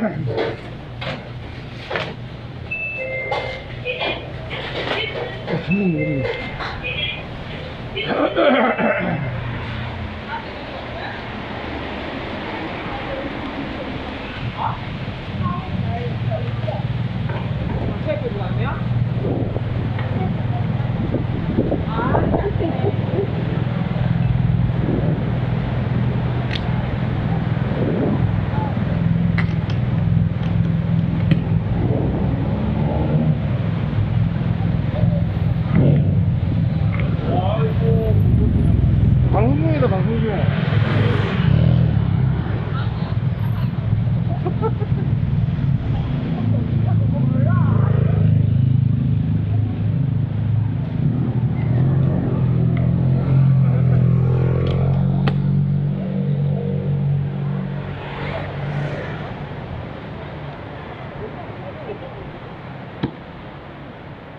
Thank you.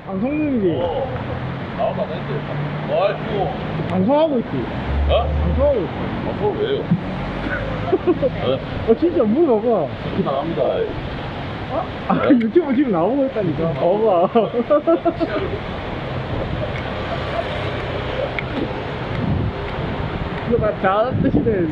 방송 중이지. 나오면 안 되는데. 와, 이거. 방송하고 있지. 어? 방송하고 있지. 아, 그걸 왜요? 어 진짜 물어봐. 이렇게 나갑니다. 아, 유튜브 지금 나오고 있다니까. 봐봐. 이거 나 잘뜻이 되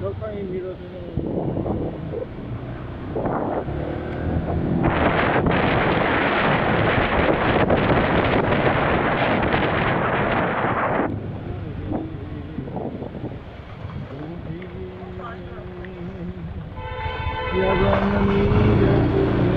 적당히 밀어주는. 여전히 이